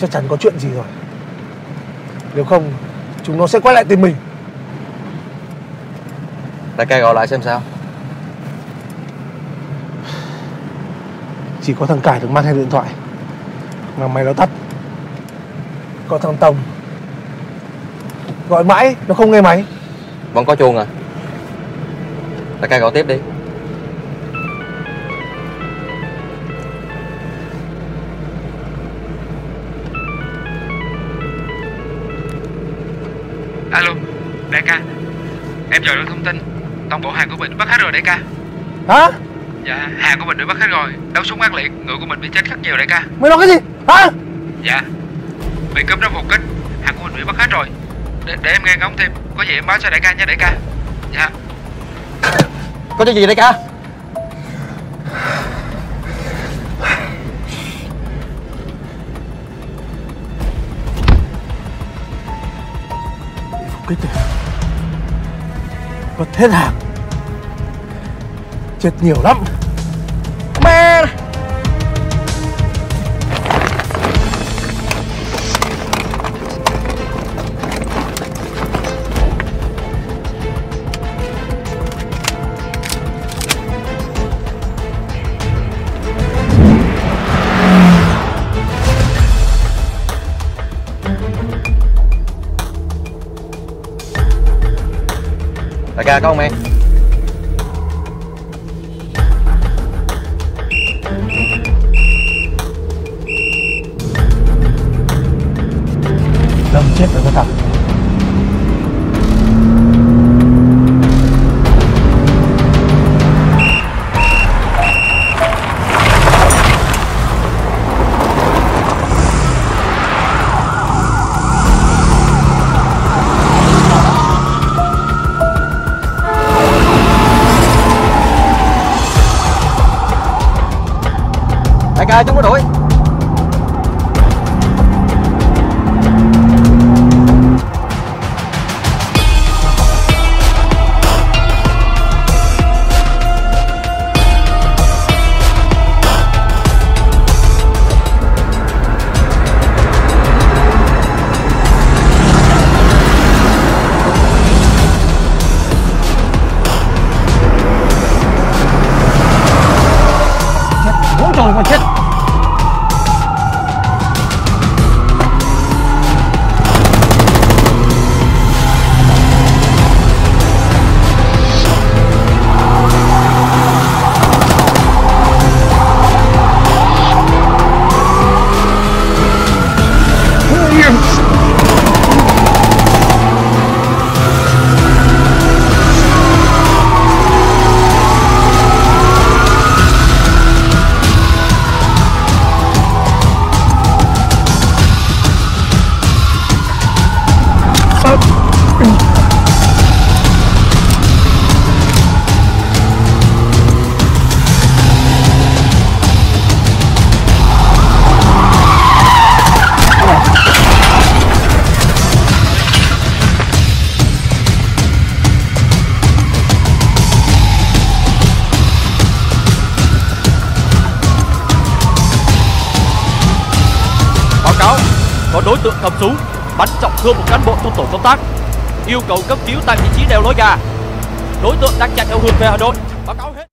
chắc chắn có chuyện gì rồi. Nếu không Chúng nó sẽ quay lại tìm mình. Đại ca gọi lại xem sao. Chỉ có thằng Cải được mang theo điện thoại. Mà máy nó tắt. Còn thằng Tòng. Gọi mãi nó không nghe máy. Vẫn có chuông à? Đại ca gọi tiếp đi Alo, đại ca. Em dò được thông tin Toàn bộ hàng của mình bắt hết rồi đại ca. Hả? Dạ, hàng của mình được bắt hết rồi. Đấu súng ác liệt, ngựa của mình bị chết rất nhiều đại ca. Mày nói cái gì? Hả? Dạ Bị cướp đó phục kích Hàng của mình bị bắt hết rồi. Để, để em nghe ngóng thêm Có gì em báo cho đại ca nha đại ca. Dạ. Có chuyện gì đại ca cái kích Còn thế hết hàng Chết nhiều lắm. Đại ca có không em? Đại chúng nó đuổi đối tượng cầm súng, bắn trọng thương một cán bộ trong tổ công tác. Yêu cầu cấp cứu tại vị trí đèo lối gà. Đối tượng đang chạy theo hướng về Hà Nội. Báo cáo hết.